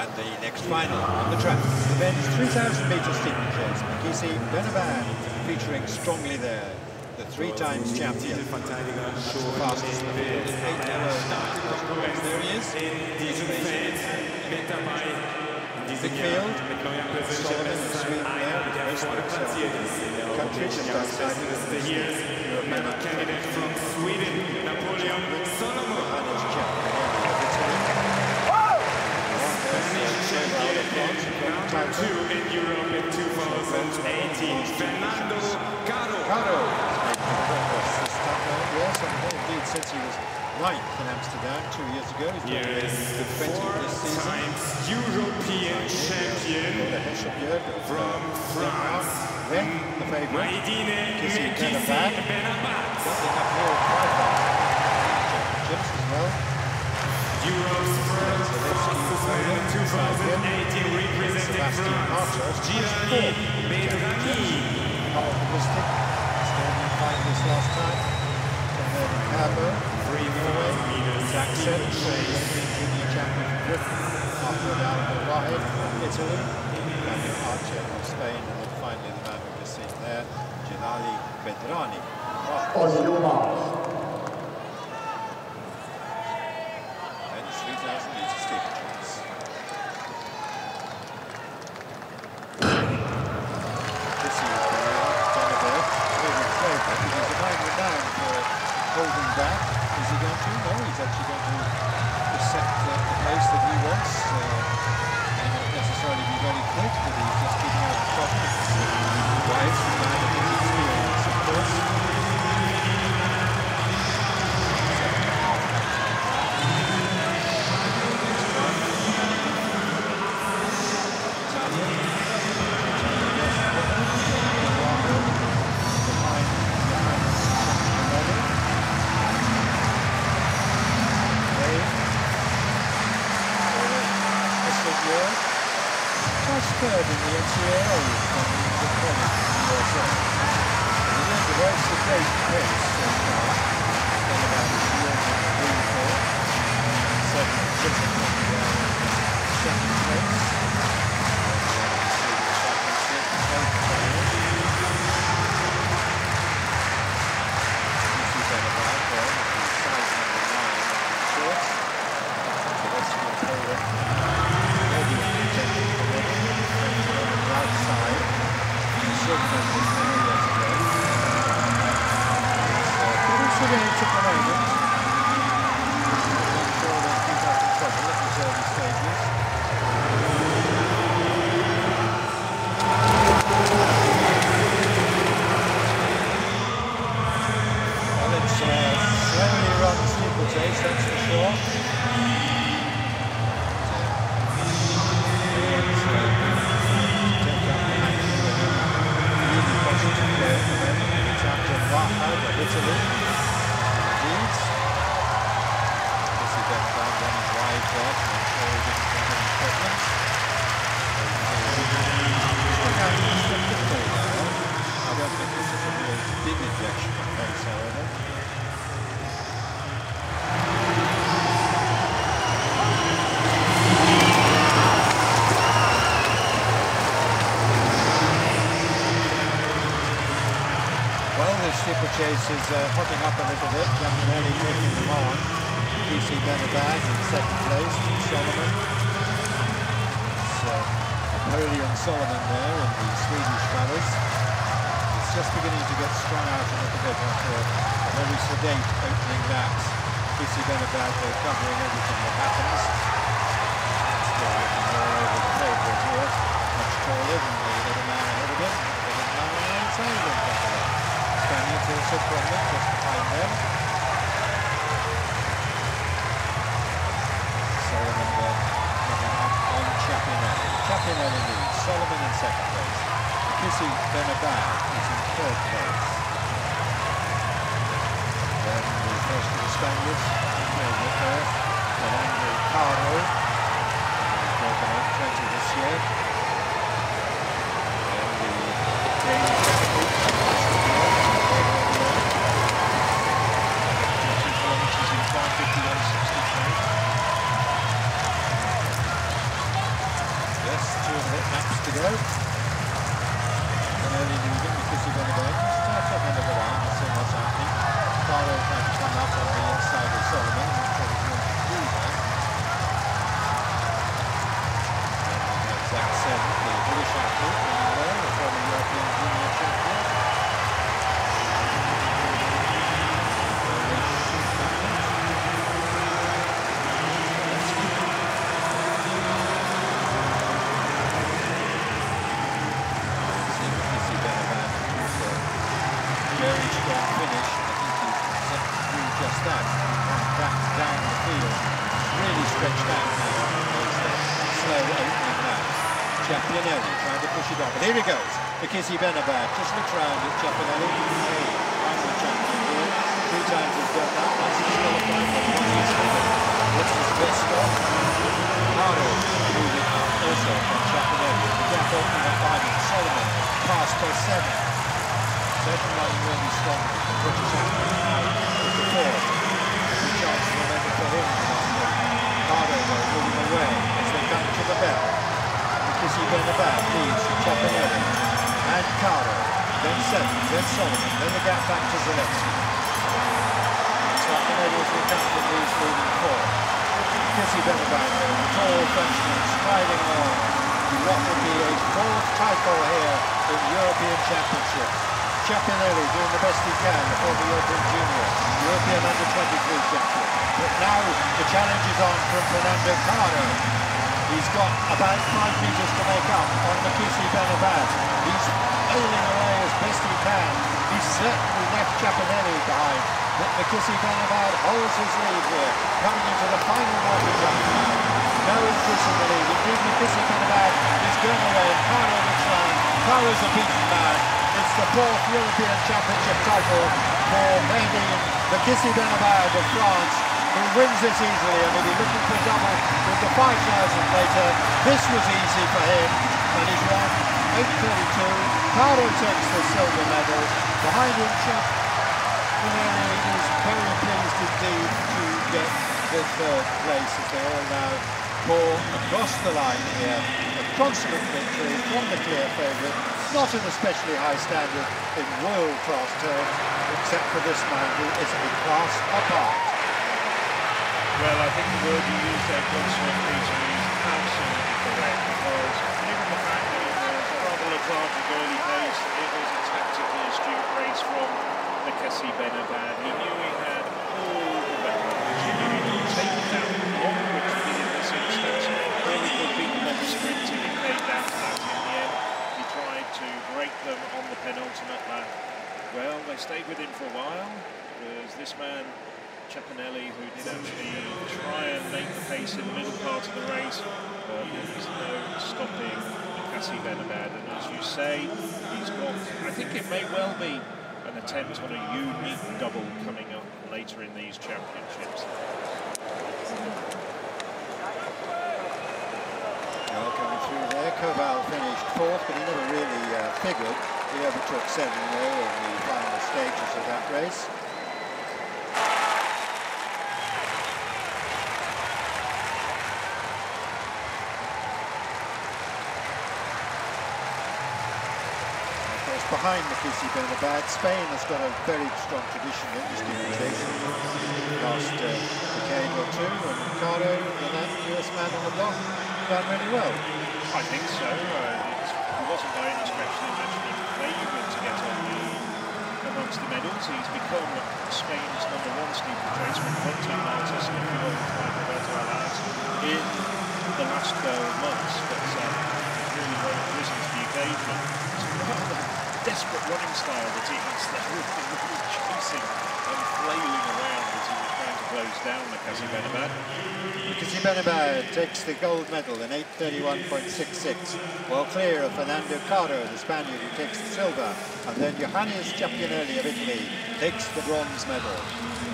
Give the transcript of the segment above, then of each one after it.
And the next final on the track, the men's 3,000 metre steeplechase, Mekhissi Benabbad featuring strongly there. The three times champion. The fastest in the field, 8.09. There he is. He's Big field. Solomon Sweden there, the rest of the country just outside of the European candidate from Sweden, Napoleon Solomon. Number two in Europe in 2018, Fernando Carro. Carro. Yes, indeed, since he was ninth in Amsterdam two years ago, the four times European champion from France, Then the favourite, Bedrani. Not optimistic. Standing fine this last time. And then Cabo, Three Norway. Jackson, Junior Champion Britain. Ahmed Al Wahed from Italy. Archer Spain. And finally the man we've just seen there, Djilali Bedrani. Wow. Third in the NCAA from the college in the USA. He wins a very sedate pace so far. Then about a year and a for. Seven sitting steeplechase is uh, hotting up a little bit. Giaminelli taking them on. PC Benabbad in second place. Solomon. It's uh, Napoleon Solomon there in the Swedish colours. It's just beginning to get strung out a little bit after a, very sedate opening laps. PC Benabbad uh, covering everything that happens. Still looking more over the favourite here. Much taller than the little man ahead of him. The little man on the inside of him. Buffalo. Spaniards also prominent just behind them. Solomon then coming up on Chiappinelli. Solomon in second place. Kissy Benabbad is in third place. Then the first of the Spaniards, favourite there, Fernando Carro. He's broken out plenty this year. Early Nugent because he's on the bench. Starts up end of the line, let's see what's happening. Carlo trying come up on the inside of Solomon. I'm not sure to do that. Zach the running well, the former European junior champion. Very strong finish. I think he's set to gone back down the field. Really stretched out now. It's a slow opening now. Chiappinelli trying to push it up. But here he goes. Mekhissi Benabbad just looks round at Chiappinelli. Hey, I'm the champion here. Three times he's done that. That's disqualified for one his best stop? Haro moving up also from Chiappinelli. The gap opening up him. Solomon passed by seven. One really strong. The British the the moving the leads Chiappinelli and Carro. Then Solomon, then the gap back to Zalewski. Chiappinelli as we come to these leading four. Benabbad though, the tall Frenchman striding along what would be a fourth title here in European Championships. Chiappinelli doing the best he can, for the European junior, European under-23 champion. But now the challenge is on from Fernando Carro. He's got about five metres to make up on Mekhissi Benabbad. He's ailing away as best he can. He's certainly left Chiappinelli behind. But Mekhissi Benabbad holds his lead here, coming into the final World Cup. No increase in the lead. Indeed, Mekhissi is going away, Carro looks round. Carro's a beaten man. It's the fourth European Championship title for Mehdi Mekhissi Benabbad of France, who wins this easily and will be looking for double with the 5,000 later. This was easy for him, and he's won 8.32. Carro takes the silver medal. Behind him, Chuck Benelli is very pleased indeed to get the third place as they all now pour across the line here. A consummate victory from the clear favourite, not an especially high standard in world-class terms, except for this man who is a class apart. Well, I think the word you used there, consummate, Peter, is absolutely correct because given the fact that it was rather lethargic early pace, it was a tactically astute race from Mekhissi Benabbad. He knew he had all the weapons. He knew he could take it down on which he did in this instance. Really could beat them on the sprint if he came down to that in the end. He tried to break them on the penultimate lap. Well, they stayed with him for a while. There's this man Chiappinelli, who did actually try and make the pace in the middle part of the race, but there's no stopping Cassie Benabbad. And as you say, he's got, I think it may well be an attempt on a unique double coming up later in these championships. Well, coming through there, Koval finished fourth, but he never really uh, figured. He overtook seven though in the final stages of that race. Behind Mekhissi Benabbad, Spain has got a very strong tradition in this disputation. Last uh, decade or two, and Ricardo, the US man on the block, done really well. I think so. Uh, wasn't by any stretch of the imagination favoured to get on the, amongst the medals. He's become Spain's number one steeplechase from Fonte Martis and Roberto Alaiz in the last 12 months. But uh, he's really well risen to the occasion. Desperate running style that he has there, really chasing and flailing around as he close down Mekhissi Benabbad. Mekhissi takes the gold medal in 8.31.66, well clear of Fernando Carro, the Spaniard, who takes the silver, and then Yohanes Chiappinelli of Italy takes the bronze medal.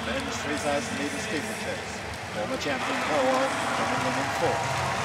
Men's 3,000 metre steeplechase. Former champion Howard coming in in fourth.